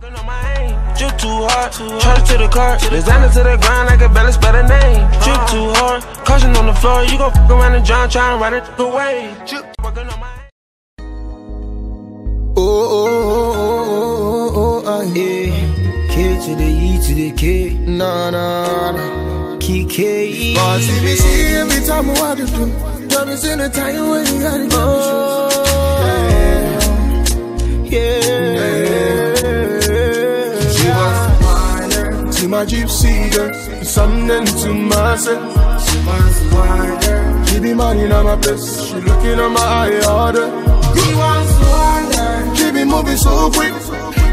Drip too hard, charge to the car, designer to the ground like a balance better name. Drip too hard, caution on the floor, you gon' fuck around and drown, trying to ride it away. Drip working on my. Oh, oh, oh, oh, oh, oh, uh, yeah. K to the E to the K. Nah, nah, nah. K, K. Boss, CBC every time I walk it through. Promise in the time when you gotta go. She See my gypsy girl, something to myself. She wants wider. She be money on my place, she looking at my eye order. She wants wider. She be moving so quick,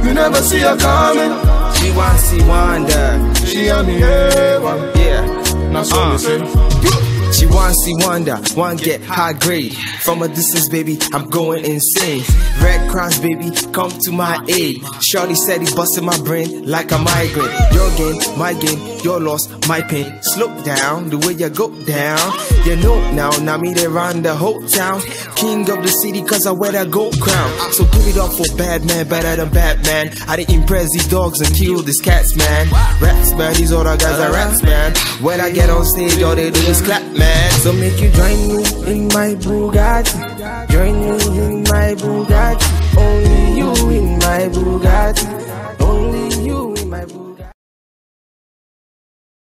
you never see her coming. She wants to wonder. She on the air one, Yeah. that's what Uh. me say. She want see wonder, want get high grade. From a distance, baby, I'm going insane. Red Cross, baby, come to my aid. Shorty said he busted my brain like a migraine. Your game, my gain, your loss, my pain. Slow down, the way you go down. You know now, now me they run the whole town. King of the city, cause I wear that gold crown. So give it up for bad man, better than Batman. I didn't impress these dogs and kill these cats, man. Rats, man, these other guys are rats, man. When I get on stage, all they do is clap, man. So make you join me in my Bugatti.